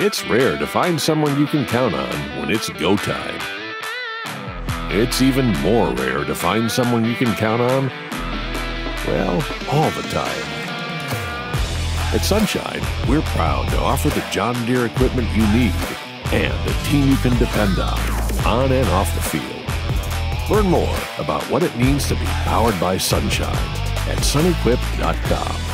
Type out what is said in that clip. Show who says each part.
Speaker 1: It's rare to find someone you can count on when it's go time. It's even more rare to find someone you can count on, well, all the time. At Sunshine, we're proud to offer the John Deere equipment you need and a team you can depend on, on and off the field. Learn more about what it means to be powered by sunshine at sunequip.com.